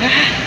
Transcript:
啊 哈